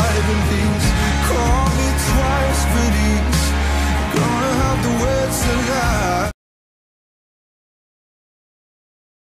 driving these